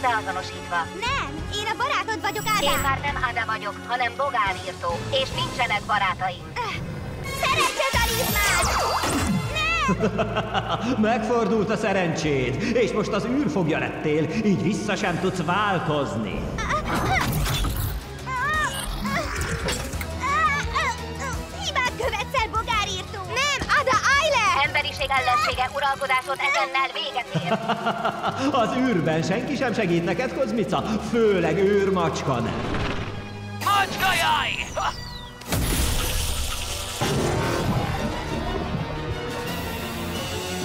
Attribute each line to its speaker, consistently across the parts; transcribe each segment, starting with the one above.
Speaker 1: Beazonosítva.
Speaker 2: Nem, én a barátod vagyok, Ádám.
Speaker 1: Én már nem Ada vagyok, hanem bogárírtó, és nincsenek barátaim.
Speaker 2: Szerencsetalizmán!
Speaker 3: Megfordult a szerencséd, és most az űrfogja lettél, így vissza sem tudsz változni.
Speaker 1: Uralkodásod ezennel véget ér.
Speaker 3: Az űrben senki sem segít neked, Kozmica, főleg űrmacska nem.
Speaker 4: Macska jaj!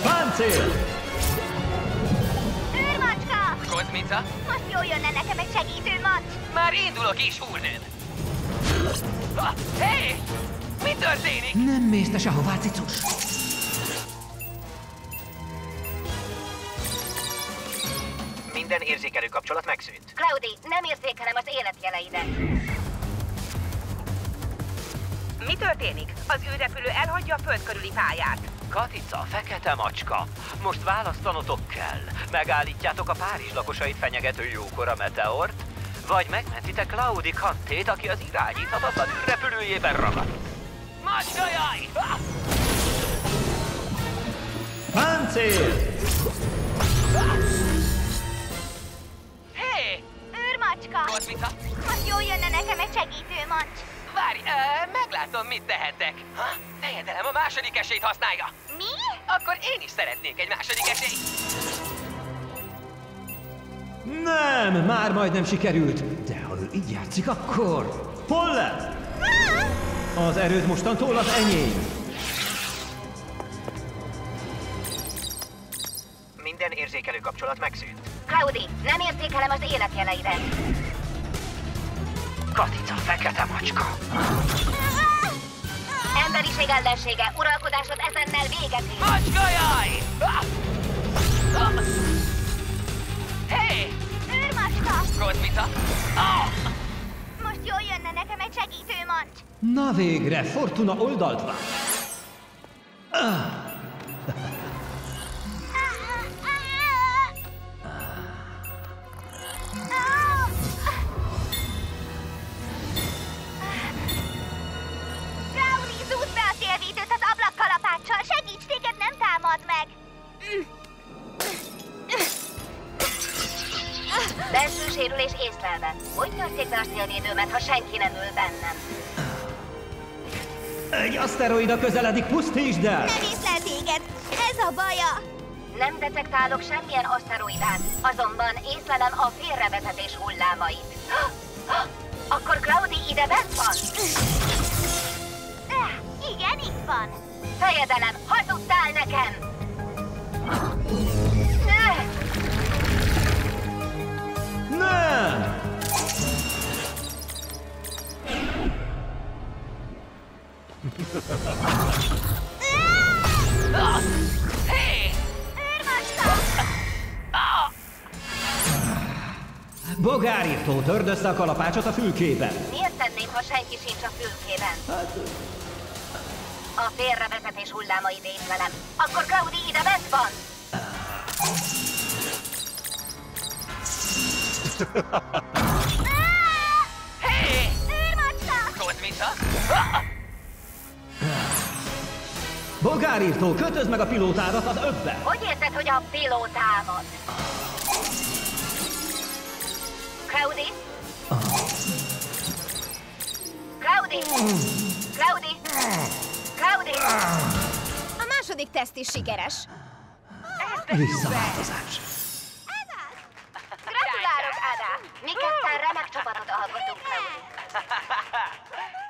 Speaker 3: Páncél!
Speaker 2: Őrmacska!
Speaker 4: Kozmica,
Speaker 2: Most jól jönne nekem egy segítő macs.
Speaker 4: már indulok is, úrnőm. Ah, Hé! Mi történik?
Speaker 3: Nem mész te sehová, cicus!
Speaker 4: Minden érzékelő kapcsolat megszűnt.
Speaker 1: Claudi, nem érzékelem az életjeleidet.
Speaker 5: Mi történik? Az űrrepülő elhagyja a föld körüli pályát.
Speaker 6: Katica, fekete macska. Most választanotok kell. Megállítjátok a Párizs lakosait fenyegető jókora meteort, vagy megmentitek Claudi Kantét, aki az irányíthatatlan űrrepülőjében ragadt.
Speaker 4: Macska jaj!
Speaker 3: Páncél!
Speaker 4: Meglátom, mit tehetek. Ha? Fejedelem a második esélyt használja.
Speaker 2: Mi?
Speaker 4: Akkor én is szeretnék egy második esélyt.
Speaker 3: Nem, már majdnem sikerült. De ha ő így játszik, akkor... Hol lett? Az erőd mostantól az enyém.
Speaker 4: Minden érzékelő kapcsolat megszűnt.
Speaker 1: Claudi, nem érzékelem az életjeleidet.
Speaker 6: Katica, fekete macska.
Speaker 1: Emberiség ellensége uralkodásod ezennel véget ér.
Speaker 4: Macska jaj! Ah! Ah! Hé!
Speaker 2: Őrmacska!
Speaker 4: Kozmica! Ah!
Speaker 2: Most jól jönne nekem egy segítő macs.
Speaker 3: Na végre, Fortuna oldalt van.
Speaker 2: Crowley,
Speaker 1: észlelve. Hogy törték be a szélvédőmet, ha senki nem ül bennem?
Speaker 3: Egy aszteroida közeledik, pusztítsd el!
Speaker 2: Nem észlel téged! Ez a baja!
Speaker 1: Nem detektálok semmilyen aszteroidát, azonban észlelem a félrevezetés hullámait. Akkor Claudi ide bent van?
Speaker 2: Eh, Igen, itt van!
Speaker 1: Fejedelem, hazudtál nekem!
Speaker 3: Bogárírtó, törd össze a kalapácsot a fülkében.
Speaker 1: Miért tenném, ha senki sincs a fülkében? A félrevezetés hullámait észlelem. Akkor Claudi ide bent van?
Speaker 4: Hé!
Speaker 2: Őrmacska!
Speaker 4: Kozmica! Ah!
Speaker 3: Bogárírtó, kötözd meg a pilótádat az öbbe!
Speaker 1: Hogy érted, hogy a pilótámat? Claudi? Claudi? Claudi? Claudi?
Speaker 2: A második teszt is sikeres.
Speaker 3: Visszaváltozás.
Speaker 1: Gratulálok, Ada! Mi ketten remek csapatot alkotunk, Claudi.